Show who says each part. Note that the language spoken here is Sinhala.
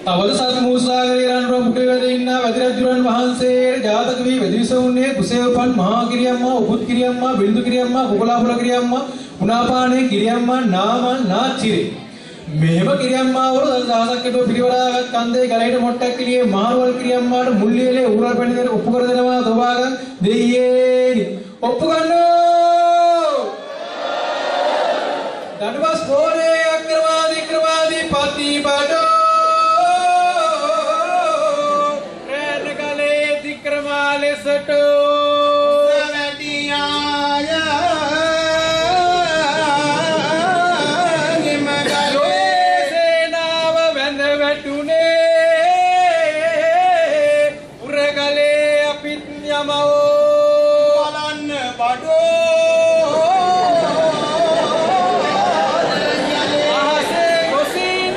Speaker 1: තවද සත් මූසාගරේ රන් රුපුටේ වැඩ ඉන්න වැදිරජුරන් වහන්සේ ජාතක වී වැදිවිසුන්නේ කුසේ උපන් මහා කිරියම්මා උපුත් කිරියම්මා බින්දු කිරියම්මා කුකලාපුර කිරියම්මා උනාපානේ කිරියම්මා නාම නාචිරේ මෙහෙම කිරියම්මාවරු දහසක් කෙටුව පිළිවරාගත් කන්දේ ගලහිට මොට්ටක් කිලියේ මහරුවල් කිරියම්මාට මුල්ලියලේ ඌරල් පැණි දෙන ඔප්පු කර දෙනවා තෝබාගන් දෙයියේනි. ඔප්පු ගන්නෝ! දඩුවස් පෝරේ යොයේ සේනාව වැඳ වැටුනේ. උරගලේ අපිත් යමවෝ.
Speaker 2: බලන්න බඩෝ.
Speaker 1: අහසේ ගොසින්